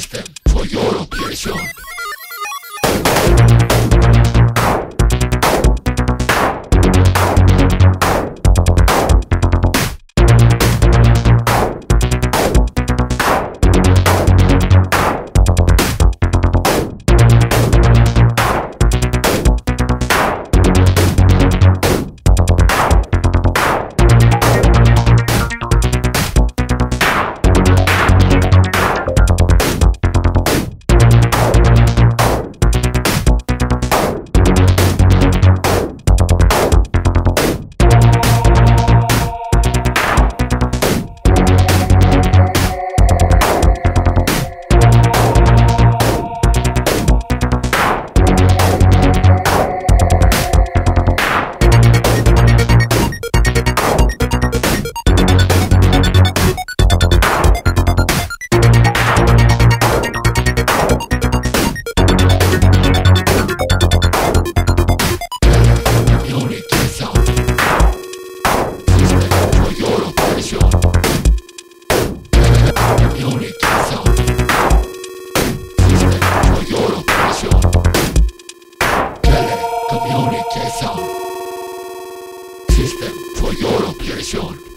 System for your operation. Presión.